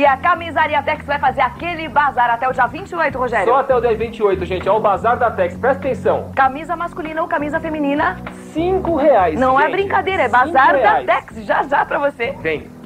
E a Camisaria Tex vai fazer aquele bazar até o dia 28, Rogério. Só até o dia 28, gente. É o Bazar da Tex. Presta atenção. Camisa masculina ou camisa feminina. Cinco reais, Não é brincadeira, é bazar da. Tex. Já já pra você. Vem.